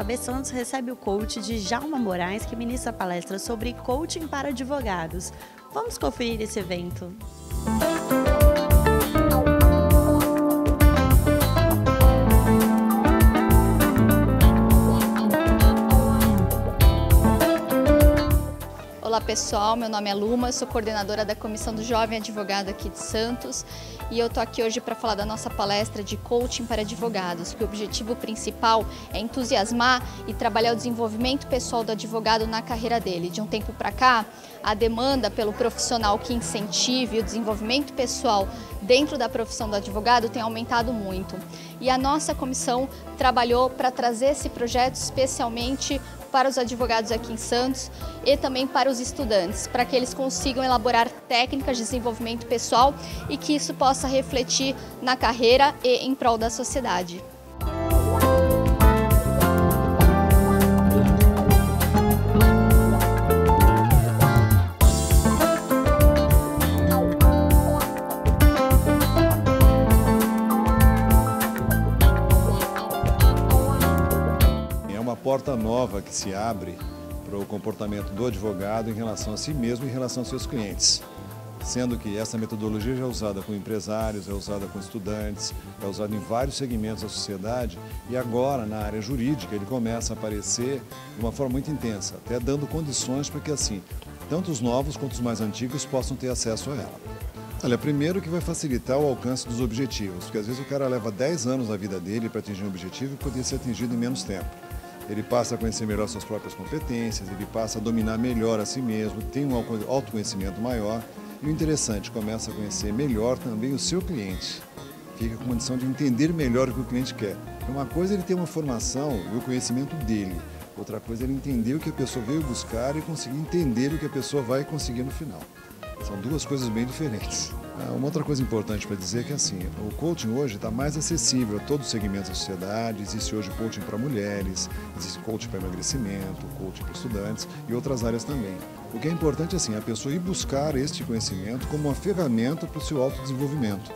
AB Santos recebe o coach de Jalma Moraes, que ministra palestra sobre coaching para advogados. Vamos conferir esse evento. Pessoal, meu nome é Luma, sou coordenadora da Comissão do Jovem Advogado aqui de Santos e eu estou aqui hoje para falar da nossa palestra de coaching para advogados, que o objetivo principal é entusiasmar e trabalhar o desenvolvimento pessoal do advogado na carreira dele. De um tempo para cá, a demanda pelo profissional que incentive o desenvolvimento pessoal dentro da profissão do advogado tem aumentado muito. E a nossa comissão trabalhou para trazer esse projeto especialmente para os advogados aqui em Santos e também para os estudantes, para que eles consigam elaborar técnicas de desenvolvimento pessoal e que isso possa refletir na carreira e em prol da sociedade. Porta nova que se abre para o comportamento do advogado em relação a si mesmo e em relação aos seus clientes. Sendo que essa metodologia já é usada com empresários, é usada com estudantes, é usada em vários segmentos da sociedade e agora na área jurídica ele começa a aparecer de uma forma muito intensa, até dando condições para que assim, tanto os novos quanto os mais antigos possam ter acesso a ela. Olha, primeiro que vai facilitar o alcance dos objetivos, porque às vezes o cara leva 10 anos na vida dele para atingir um objetivo e poderia ser atingido em menos tempo ele passa a conhecer melhor suas próprias competências, ele passa a dominar melhor a si mesmo, tem um autoconhecimento maior e o interessante, começa a conhecer melhor também o seu cliente. Fica com condição de entender melhor o que o cliente quer. Uma coisa é ele ter uma formação e o conhecimento dele, outra coisa é ele entender o que a pessoa veio buscar e conseguir entender o que a pessoa vai conseguir no final. São duas coisas bem diferentes. Ah, uma outra coisa importante para dizer é que assim, o coaching hoje está mais acessível a todos os segmentos da sociedade. Existe hoje coaching para mulheres, existe coaching para emagrecimento, coaching para estudantes e outras áreas também. O que é importante assim, é a pessoa ir buscar este conhecimento como uma ferramenta para o seu autodesenvolvimento.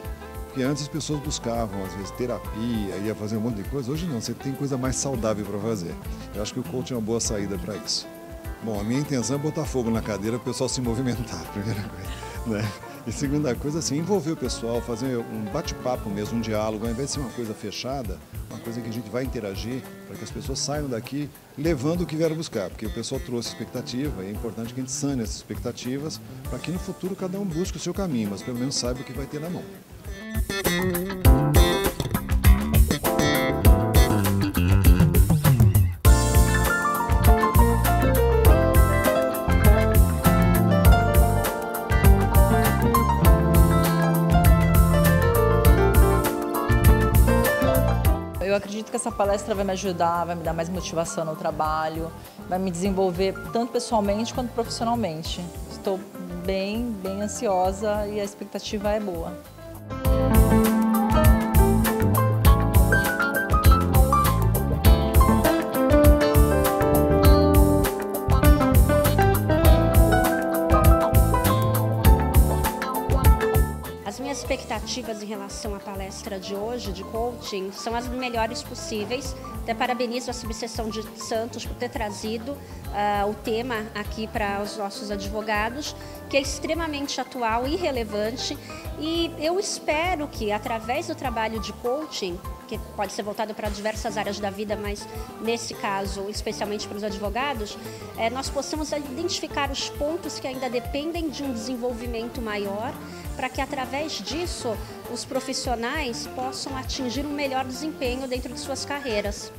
Porque antes as pessoas buscavam, às vezes, terapia, ia fazer um monte de coisa. Hoje não, você tem coisa mais saudável para fazer. Eu acho que o coaching é uma boa saída para isso. Bom, a minha intenção é botar fogo na cadeira para o pessoal se movimentar, primeira coisa. Né? E segunda coisa, assim, envolver o pessoal, fazer um bate-papo mesmo, um diálogo, ao invés de ser uma coisa fechada, uma coisa que a gente vai interagir, para que as pessoas saiam daqui levando o que vieram buscar, porque o pessoal trouxe expectativa e é importante que a gente sane essas expectativas para que no futuro cada um busque o seu caminho, mas pelo menos saiba o que vai ter na mão. Eu acredito que essa palestra vai me ajudar, vai me dar mais motivação no trabalho, vai me desenvolver tanto pessoalmente quanto profissionalmente. Estou bem, bem ansiosa e a expectativa é boa. Expectativas em relação à palestra de hoje, de coaching, são as melhores possíveis. Até parabenizo a subseção de Santos por ter trazido uh, o tema aqui para os nossos advogados, que é extremamente atual e relevante. E eu espero que, através do trabalho de coaching, que pode ser voltado para diversas áreas da vida, mas nesse caso, especialmente para os advogados, é, nós possamos identificar os pontos que ainda dependem de um desenvolvimento maior para que através disso os profissionais possam atingir um melhor desempenho dentro de suas carreiras.